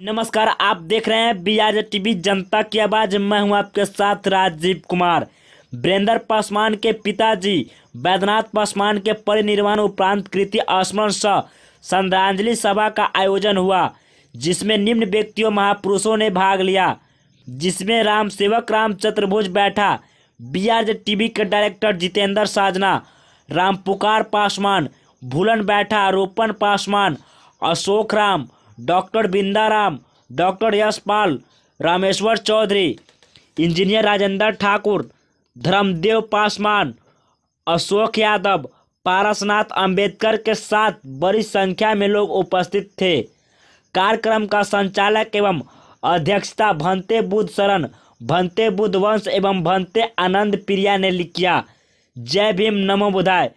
नमस्कार, आप देख रहे हैं बी आर टीवी जनता की आवाज़। मैं हूँ आपके साथ राजीव कुमार। वीरेंद्र पासवान के पिताजी वैद्यनाथ पासवान के परिनिर्वाण उपरांत कृति स्मरण सह श्रद्धांजलि सभा का आयोजन हुआ, जिसमें निम्न व्यक्तियों, महापुरुषों ने भाग लिया, जिसमें राम सेवक राम चतुर्भुज बैठा। बी टीवी के director Jitendra Sajna, Ram Pukar Paswan, Bhulan Baitha, Ropan Paswan, Ashok Ram doctor Bindaram, doctor Yashpal Rameshwar Chaudhary, engineer Rajendra Thakur, Dharmdev Paswan, Ashok Yadav, Parasnath Ambedkar के साथ बड़ी संख्या में लोग उपस्थित थे। कार्यक्रम का संचालक एवं अध्यक्षता भंते बुद्ध शरण भंते बुद्ध वंश एवं भंते आनंद प्रिया ने किया जय भीम, नमो बुधाय।